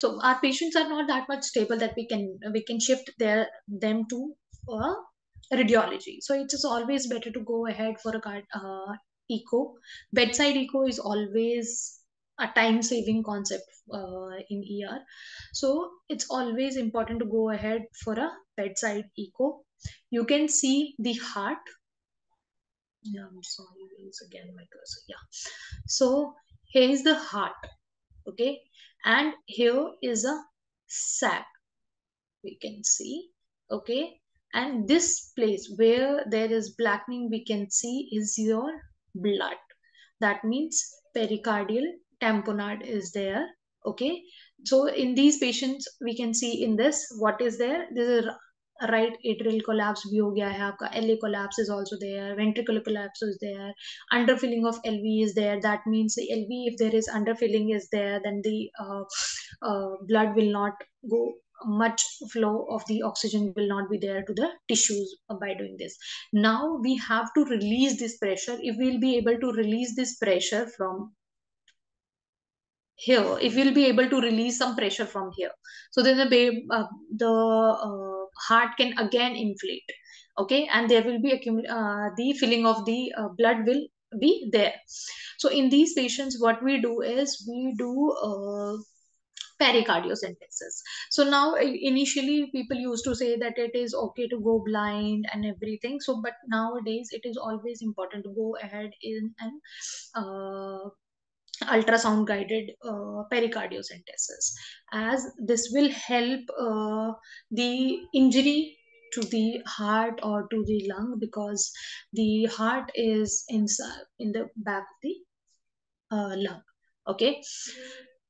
so our patients are not that much stable that we can we can shift their them to uh, radiology. So it is always better to go ahead for a uh, echo. Bedside echo is always a time saving concept uh, in er so it's always important to go ahead for a bedside echo. You can see the heart. Yeah i'm sorry once again my cursor. Yeah. So here is the heart. Okay and here is a sac we can see okay? And this place where there is blackening we can see is your blood. That means pericardial tamponade is there okay? So in these patients we can see in this what is there? This is right atrial collapse bhi ho gaya hai aapka la collapse is also there ventricular collapse is there underfilling of lv is there that means the lv if there is underfilling is there then the uh, uh, blood will not go much flow of the oxygen will not be there to the tissues by doing this. Now we have to release this pressure. If we'll be able to release this pressure from here if we'll be able to release some pressure from here. So then the uh, the uh, heart can again inflate okay? And there will be uh, the filling of the uh, blood will be there. So in these patients what we do is we do uh, pericardiocentesis so now initially people used to say that it is okay to go blind and everything. So but nowadays it is always important to go ahead in and uh, ultrasound guided uh, pericardiocentesis. As this will help uh, the injury to the heart or to the lung because the heart is inside in the back of the uh, lung. Okay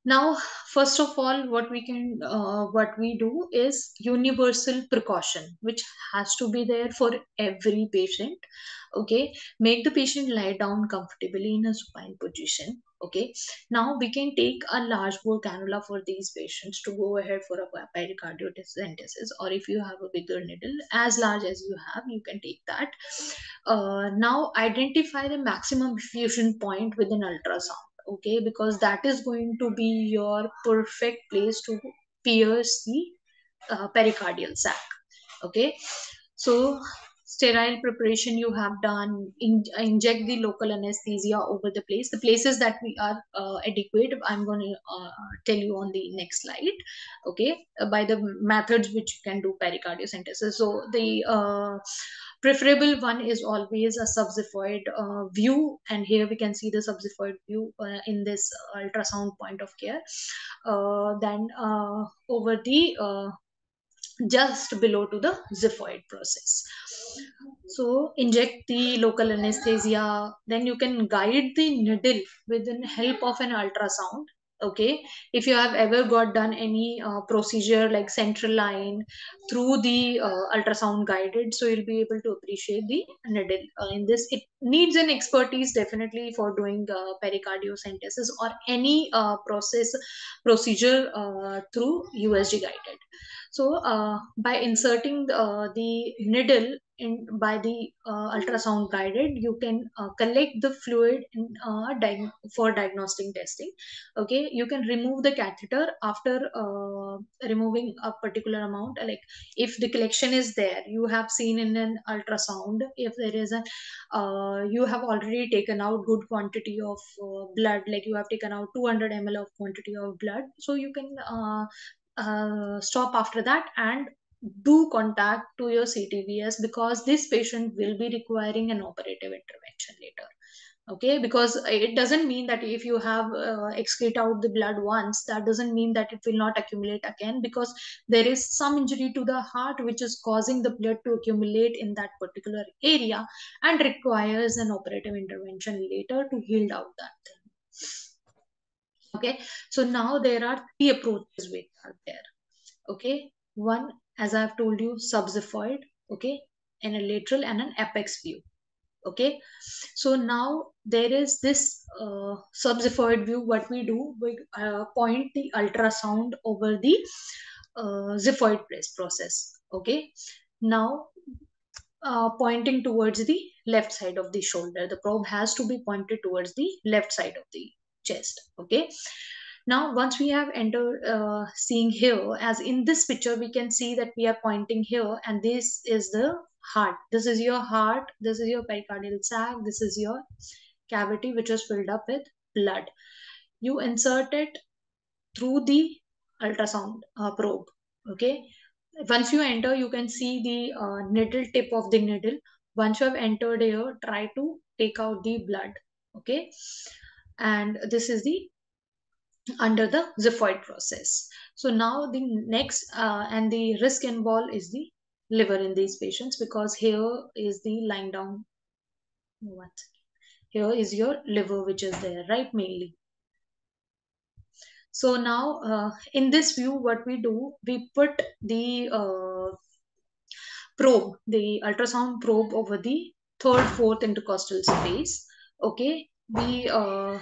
now first of all what we can uh, what we do is universal precaution which has to be there for every patient okay? Make the patient lie down comfortably in a supine position okay? Now we can take a large bore cannula for these patients to go ahead for a pericardiocentesis or if you have a bigger needle as large as you have you can take that. Uh, now identify the maximum effusion point with an ultrasound okay because that is going to be your perfect place to pierce the uh, pericardial sac okay? So sterile preparation you have done in, inject the local anesthesia over the place. The places that we are uh, adequate i'm going to uh, tell you on the next slide okay? Uh, by the methods which you can do pericardiocentesis so the uh, preferable one is always a subxiphoid uh, view and here we can see the subxiphoid view uh, in this ultrasound point of care. Then over the just below to the xiphoid process. So inject the local anesthesia. Then you can guide the needle with the help of an ultrasound okay? If you have ever got done any uh, procedure like central line through the uh, ultrasound guided so you'll be able to appreciate the needle. Uh, in this it needs an expertise definitely for doing uh, pericardiocentesis or any uh, process procedure uh, through usg guided so uh, by inserting the, uh, the needle in by the uh, ultrasound guided, you can uh, collect the fluid in, for diagnostic testing. Okay, you can remove the catheter after removing a particular amount. Like if the collection is there, you have seen in an ultrasound. If there is a, you have already taken out good quantity of blood, like you have taken out 200 ml of quantity of blood, so you can uh, stop after that and do contact to your CTVS because this patient will be requiring an operative intervention later. Okay, because it doesn't mean that if you have uh, excrete out the blood once, that doesn't mean that it will not accumulate again because there is some injury to the heart which is causing the blood to accumulate in that particular area and requires an operative intervention later to heal out that thing okay? So now there are three approaches which are there. Okay? One as i've told you subxiphoid okay? And a lateral and an apex view. Okay? So now there is this uh, subxiphoid view what we do we uh, point the ultrasound over the uh, xiphoid process. Okay? Now uh, pointing towards the left side of the shoulder. The probe has to be pointed towards the left side of the chest okay Now, once we have entered uh, seeing here, as in this picture, we can see that we are pointing here and this is the heart. This is your heart. This is your pericardial sac. This is your cavity which is filled up with blood. You insert it through the ultrasound uh, probe. Okay. Once you enter, you can see the uh, needle tip of the needle. Once you have entered here, try to take out the blood. Okay. And this is the under the xiphoid process. So now the next uh, and the risk involved is the liver in these patients because here is the lying down. What? Here is your liver which is there, right? Mainly. So now uh, in this view, what we do, we put the uh, probe, the ultrasound probe over the third, fourth intercostal space. Okay, we uh,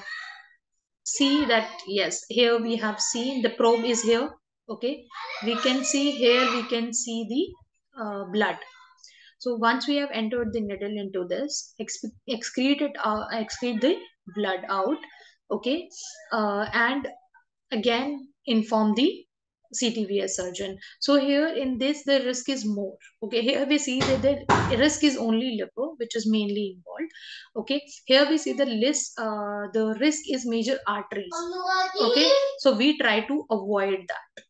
see that yes here we have seen the probe is here okay? We can see here we can see the uh, blood. So once we have entered the needle into this excrete it uh, excrete the blood out okay? Uh, and again inform the CTVS surgeon. So here in this, the risk is more. Okay, here we see that the risk is only liver, which is mainly involved. Okay, here we see the list, uh, the risk is major arteries. Okay, so we try to avoid that.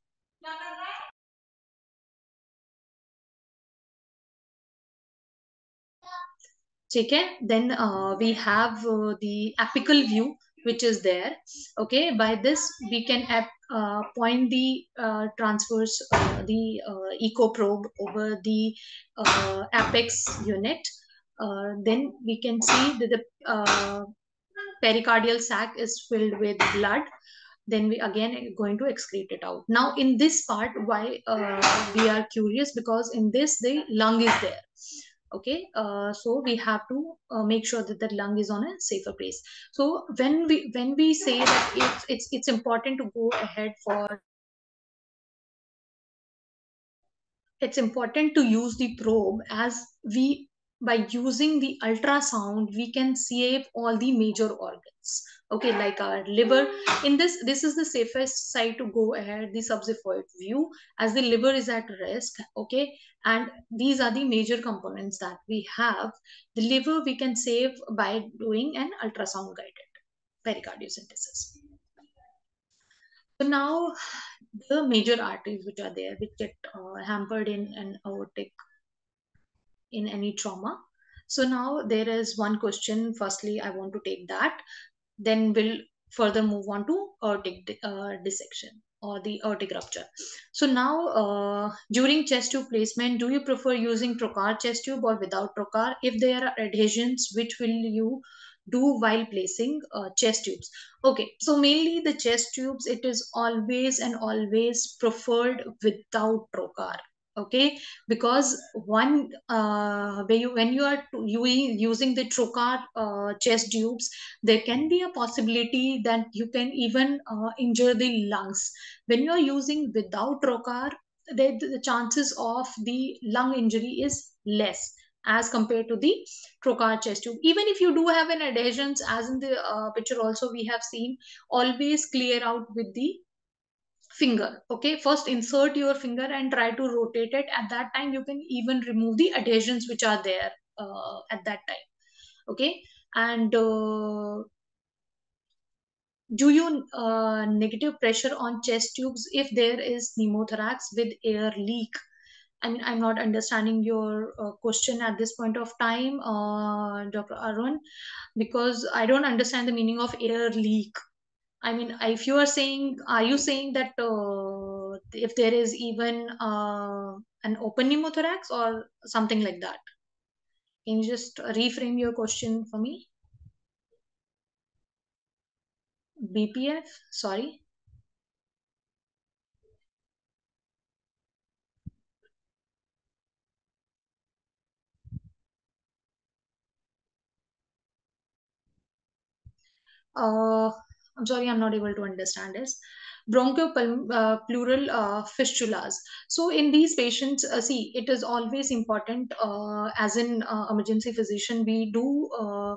Okay, then uh, we have uh, the apical view which is there okay by this we can uh, point the uh, transverse uh, the uh, echo probe over the uh, apex unit. Then we can see that the pericardial sac is filled with blood. Then we again going to excrete it out. Now in this part why we are curious because in this the lung is there okay uh, so we have to uh, make sure that the lung is on a safer place. So when we when we say that it's it's it's important to go ahead for it's important to use the probe as we by using the ultrasound we can save all the major organs okay like our liver in this this is the safest side to go ahead the subxiphoid view as the liver is at risk okay and these are the major components that we have the liver we can save by doing an ultrasound guided pericardiocentesis so now the major arteries which are there which get uh, hampered in an aortic in any trauma. So now there is one question. Firstly, I want to take that. Then we'll further move on to aortic uh, dissection or the aortic rupture. So now, uh, during chest tube placement, do you prefer using trocar chest tube or without trocar? If there are adhesions, which will you do while placing uh, chest tubes? Okay, so mainly the chest tubes, it is always and always preferred without trocar okay? Because one uh, when you when you are you using the trocar uh, chest tubes there can be a possibility that you can even uh, injure the lungs. When you are using without trocar the, the chances of the lung injury is less as compared to the trocar chest tube. Even if you do have an adhesions as in the uh, picture also we have seen always clear out with the finger okay first insert your finger and try to rotate it at that time you can even remove the adhesions which are there uh, at that time okay and uh, do you uh, negative pressure on chest tubes if there is pneumothorax with air leak I mean, I'm not understanding your uh, question at this point of time, uh, Dr. Arun, because I don't understand the meaning of air leak. I mean, if you are saying, are you saying that uh, if there is even uh, an open pneumothorax or something like that? Can you just reframe your question for me? BPF, sorry. Uh, I'm sorry, I'm not able to understand this. bronchopleural uh, fistulas. So in these patients, uh, see, it is always important uh, as an uh, emergency physician, we do uh,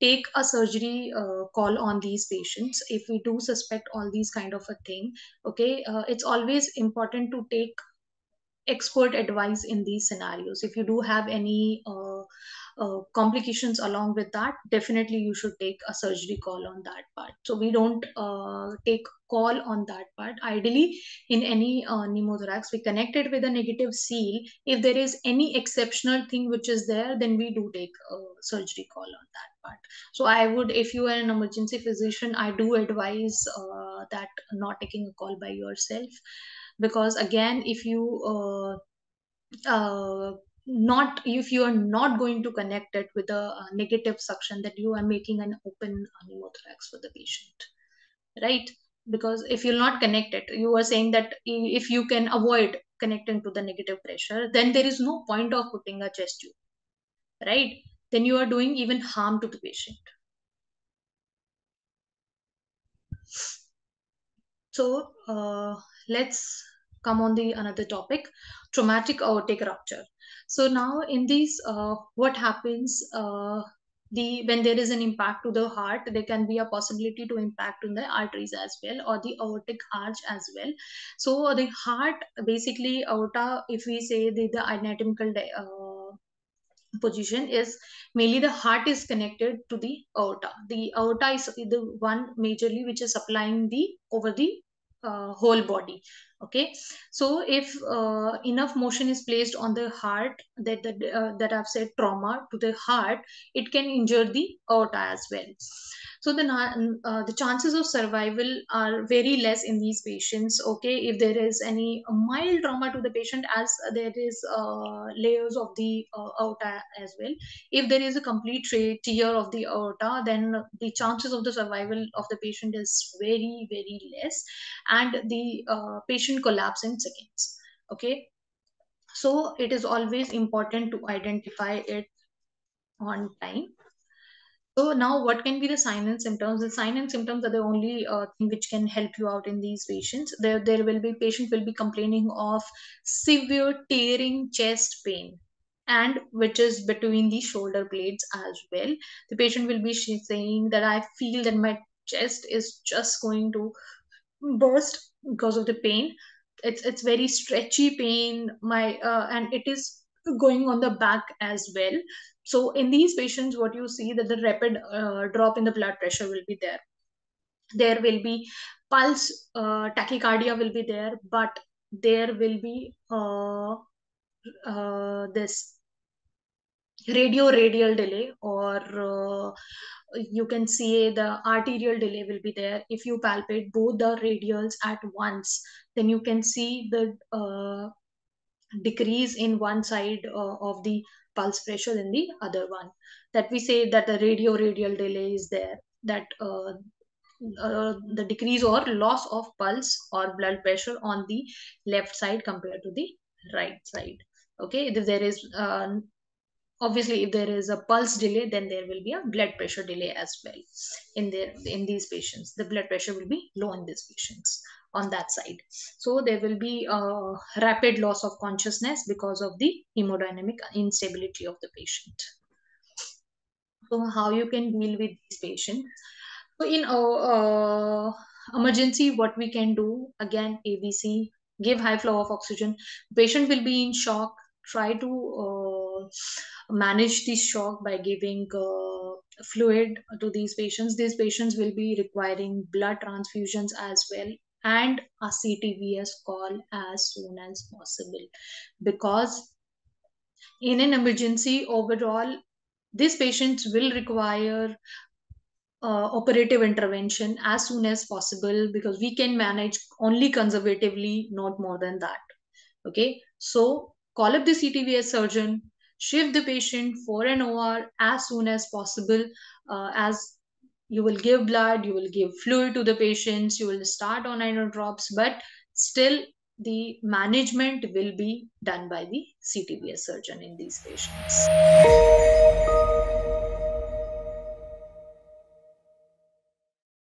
take a surgery uh, call on these patients if we do suspect all these kind of a thing. Okay, it's always important to take expert advice in these scenarios. If you do have any uh, complications along with that definitely you should take a surgery call on that part. So we don't uh, take call on that part. Ideally in any uh, pneumothorax we connect it with a negative seal. If there is any exceptional thing which is there then we do take a surgery call on that part. So i would if you are an emergency physician i do advise uh, that not taking a call by yourself. Because again if you uh, uh, not if you are not going to connect it with a, a negative suction that you are making an open pneumothorax for the patient right? Because if you'll not connect it you are saying that if you can avoid connecting to the negative pressure then there is no point of putting a chest tube right? Then you are doing even harm to the patient. So uh, let's come on the another topic traumatic aortic rupture so now in these, uh, what happens? Uh, the when there is an impact to the heart, there can be a possibility to impact on the arteries as well or the aortic arch as well. So the heart, basically, aorta, if we say the, the anatomical uh, position is mainly the heart is connected to the aorta. The aorta is the one majorly which is supplying the over the uh, whole body okay. So if uh, enough motion is placed on the heart that that, uh, that i've said trauma to the heart it can injure the aorta as well. So the uh, the chances of survival are very less in these patients. Okay. If there is any mild trauma to the patient as there is uh, layers of the uh, aorta as well. If there is a complete tear of the aorta then the chances of the survival of the patient is very very less. And the uh, collapse in seconds okay so it is always important to identify it on time so now what can be the sign and symptoms? The sign and symptoms are the only uh, thing which can help you out in these patients. There, there will be patient will be complaining of severe tearing chest pain and which is between the shoulder blades as well. The patient will be saying that I feel that my chest is just going to burst because of the pain. It's it's very stretchy pain. My uh, and it is going on the back as well so in these patients, what you see that the rapid uh, drop in the blood pressure will be there. There will be pulse uh, tachycardia will be there, but there will be uh, uh this radio radial delay or uh, you can see the arterial delay will be there. If you palpate both the radials at once then you can see the uh, decrease in one side uh, of the pulse pressure in the other one. That we say that the radio radial delay is there that uh, uh, the decrease or loss of pulse or blood pressure on the left side compared to the right side. Okay if there is uh, obviously if there is a pulse delay then there will be a blood pressure delay as well in there in these patients the blood pressure will be low in these patients on that side. So there will be a rapid loss of consciousness because of the hemodynamic instability of the patient. So how you can deal with this patient? So in uh, emergency, what we can do again, ABC, give high flow of oxygen. Patient will be in shock. Try to uh, manage this shock by giving uh, fluid to these patients. These patients will be requiring blood transfusions as well and a CTVS call as soon as possible. Because in an emergency overall these patients will require uh, operative intervention as soon as possible because we can manage only conservatively not more than that. Okay? So call up the ctvs surgeon shift the patient for an or as soon as possible uh, as you will give blood, you will give fluid to the patients, you will start on inotropes, but still the management will be done by the CTVS surgeon in these patients.